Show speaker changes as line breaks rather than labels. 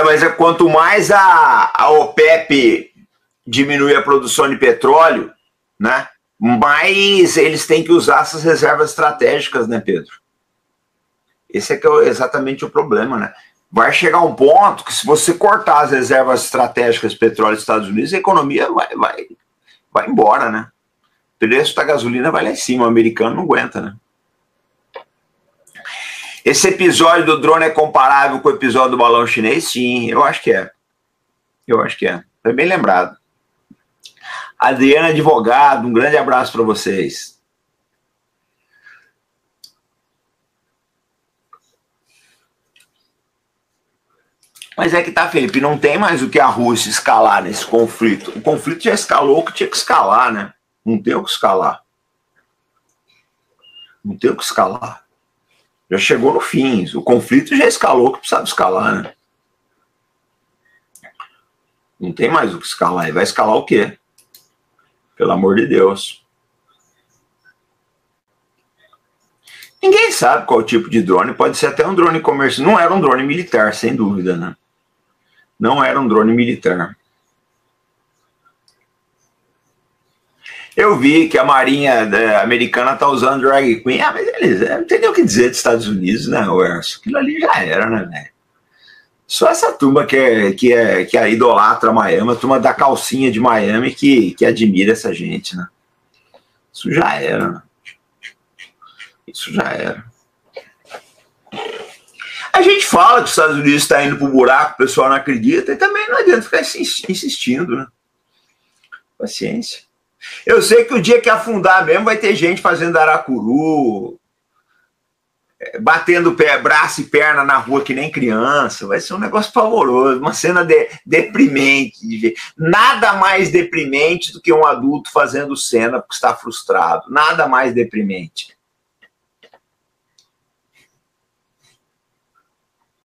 É, mas é quanto mais a, a OPEP diminui a produção de petróleo, né? Mais eles têm que usar essas reservas estratégicas, né, Pedro? Esse é que é exatamente o problema, né? Vai chegar um ponto que se você cortar as reservas estratégicas de petróleo dos Estados Unidos, a economia vai, vai, vai embora, né? O preço da gasolina vai lá em cima, o americano não aguenta, né? Esse episódio do drone é comparável com o episódio do balão chinês? Sim, eu acho que é. Eu acho que é. Foi bem lembrado. Adriana Advogado, um grande abraço para vocês. Mas é que tá, Felipe, não tem mais o que a Rússia escalar nesse conflito. O conflito já escalou o que tinha que escalar, né? Não tem o que escalar. Não tem o que escalar já chegou no fim. O conflito já escalou que precisava escalar, né? Não tem mais o que escalar. E vai escalar o quê? Pelo amor de Deus. Ninguém sabe qual tipo de drone. Pode ser até um drone comercial. Não era um drone militar, sem dúvida, né? Não era um drone militar. Eu vi que a Marinha né, Americana tá usando drag queen. Ah, mas eles é, não tem nem o que dizer dos Estados Unidos, né, Werson? Aquilo ali já era, né, velho? Só essa turma que é, que é, que é idolatra Miami, a turma da calcinha de Miami que, que admira essa gente, né? Isso já era. Né? Isso já era. A gente fala que os Estados Unidos está indo pro buraco, o pessoal não acredita, e também não adianta ficar insistindo, né? Paciência. Eu sei que o dia que afundar mesmo vai ter gente fazendo aracuru, é, batendo pé, braço e perna na rua que nem criança. Vai ser um negócio pavoroso, uma cena de, deprimente de. Nada mais deprimente do que um adulto fazendo cena porque está frustrado. Nada mais deprimente.